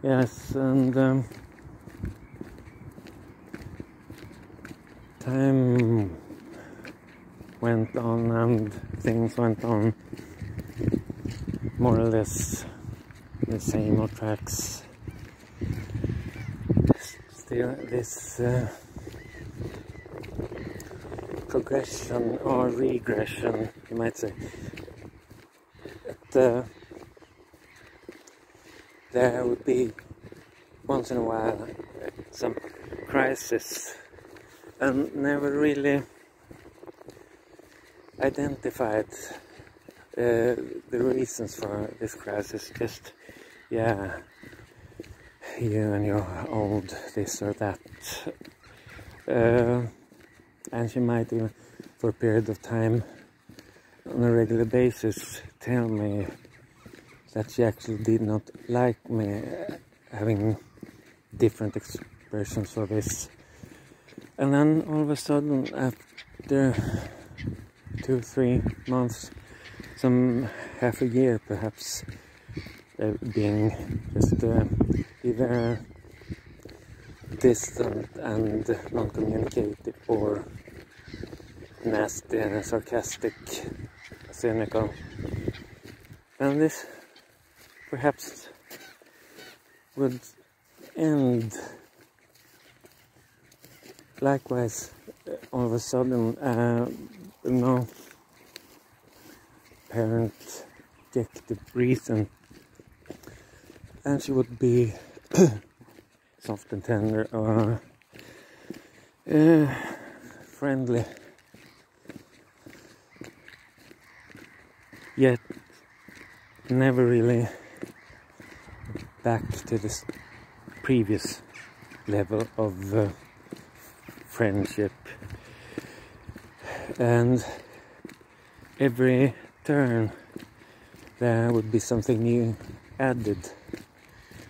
Yes, and um, time went on and things went on more or less the same old tracks. Still, this uh, progression or regression, you might say. Uh, there would be once in a while some crisis and never really identified uh, the reasons for this crisis. Just, yeah, you and your old this or that. Uh, and she might even, for a period of time, on a regular basis, tell me that she actually did not like me having different expressions for this. And then all of a sudden, after two, three months, some half a year perhaps, uh, being just uh, either distant and non-communicative or nasty and sarcastic, cynical. And this perhaps would end likewise all of a sudden uh, no parent the reason and she would be soft and tender or uh, friendly. Yet never really back to this previous level of uh, friendship. And every turn there would be something new added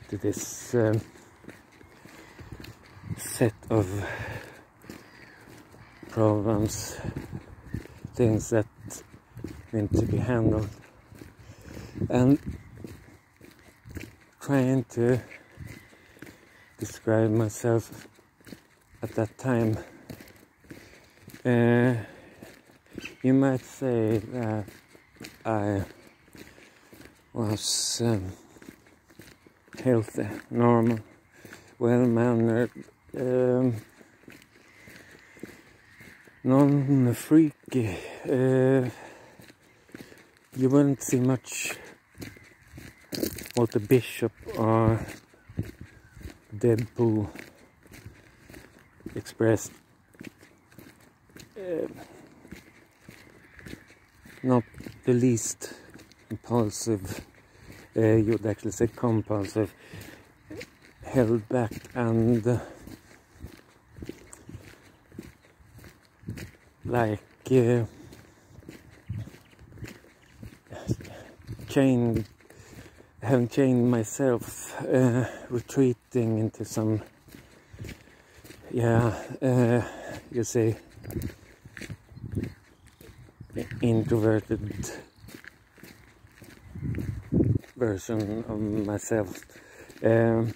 to this um, set of problems things that need to be handled. And trying to describe myself at that time uh, you might say that I was um, healthy, normal, well mannered, um, non freaky. Uh, you wouldn't see much Walter Bishop or Deadpool expressed. Uh, not the least impulsive, uh, you would actually say compulsive, held back and uh, like uh, chained, having chained myself, uh, retreating into some, yeah, uh, you say, introverted version of myself. Um,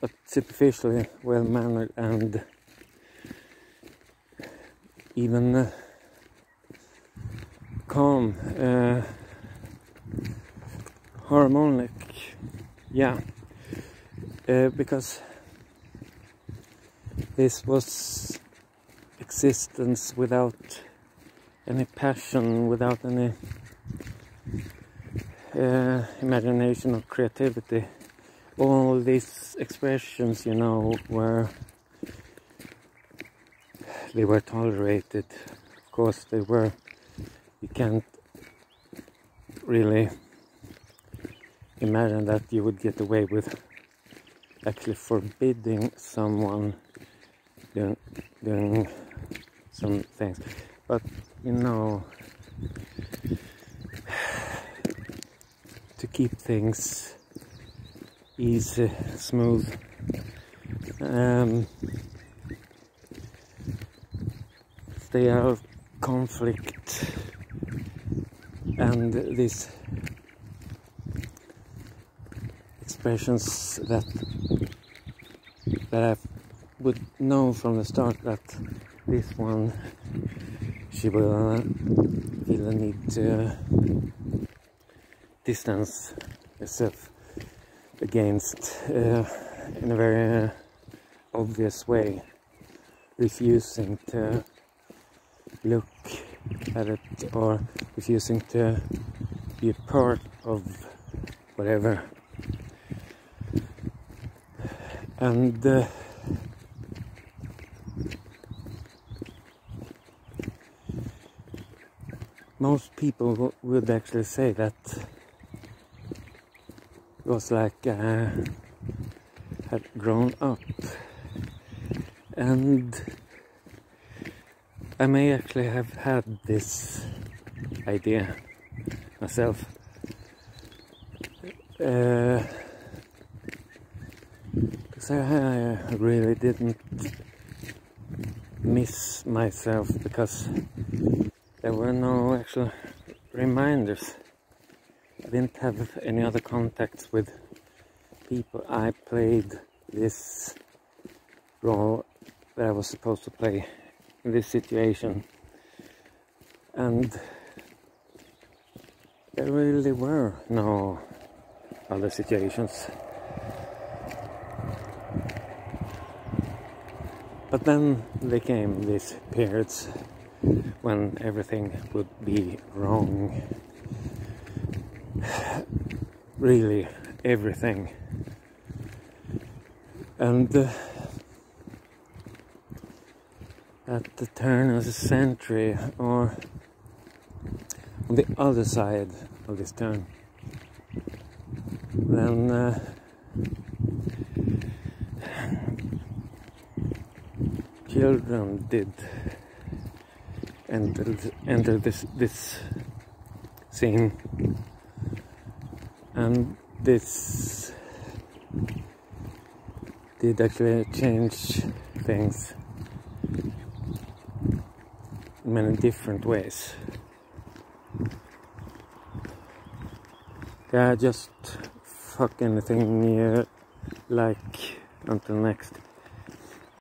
but superficially well mannered and even uh, calm, uh, harmonic, yeah, uh, because this was existence without any passion, without any uh, imagination or creativity. All these expressions, you know, were they were tolerated. Of course, they were. You can't really imagine that you would get away with actually forbidding someone doing, doing some things. But you know, to keep things easy, smooth, um, stay out of conflict, and this expressions that that I would know from the start that this one she will uh, feel the need to distance herself against uh, in a very uh, obvious way, refusing to look at it or refusing to be a part of whatever. And uh, most people would actually say that it was like uh, had grown up. And I may actually have had this idea myself. Because uh, I really didn't miss myself because there were no actual reminders. I didn't have any other contacts with people. I played this role that I was supposed to play in this situation. And there really were no other situations but then there came these periods when everything would be wrong. Really everything. And uh, at the turn of the century or on the other side of this turn then uh, children did enter, enter this this scene and this did actually change things in many different ways. Yeah, just fuck anything you like until next.